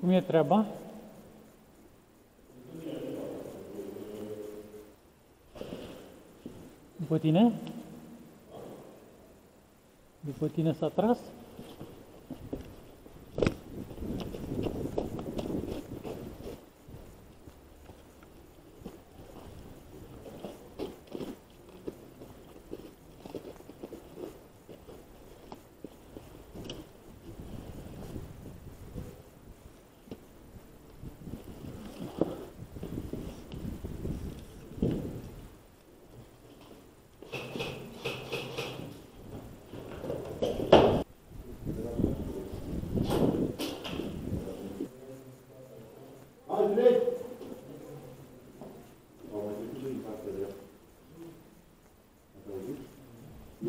Cum e treaba? După tine? După tine s-a tras?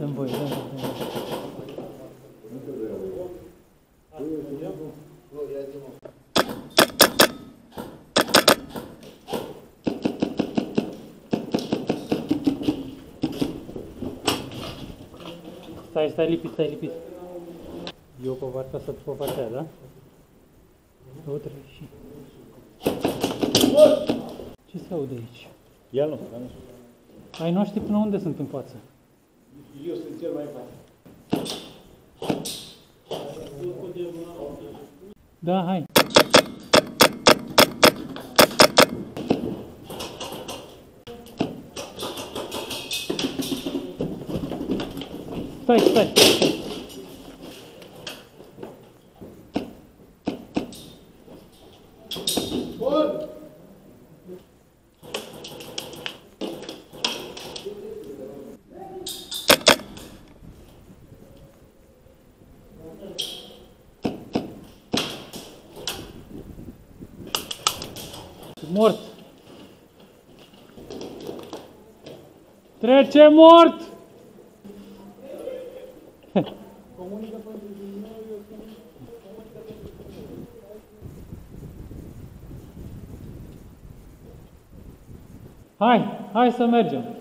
Dăm voie, dăm voie. dăm voie. Stai, stai lipit, stai lipit. Eu pe partea asta, tu pe partea aia, da? Două, trei și... Ce se aude aici? Ia nu, ia nu. Ai noștri până unde sunt în față? Eu sunt cel mai fain. Da, hai. Stai, stai. Mort. Trece mort! Hai, hai să mergem.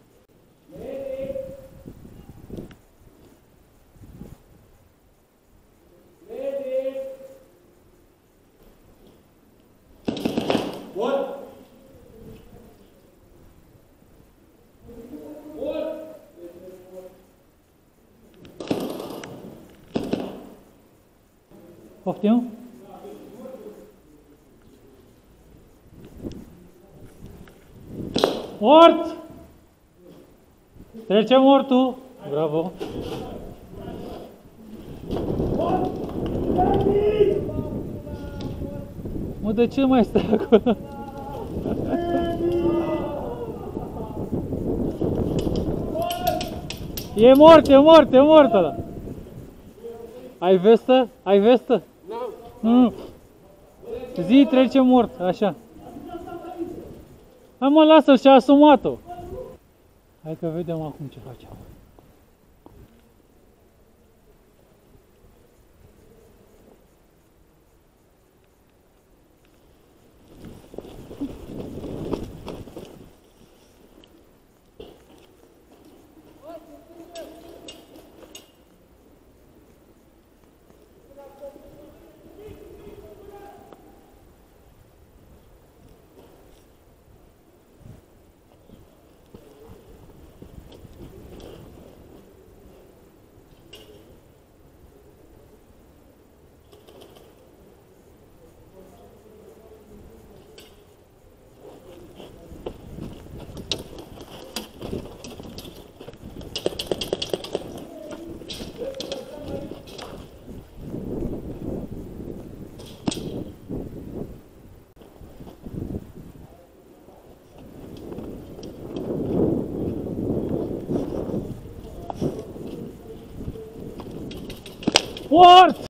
mort. Poftim? Mort! Trece mortul! Bravo! Mă, de ce mai stai acolo? E mort, e mort, e mort ăla! Ai vestă? Ai vestă? Nu. Nu. Zi, trece mort, așa. Hai mă, lasă-l și-a asumat-o. Hai că vedem acum ce facem. Mort!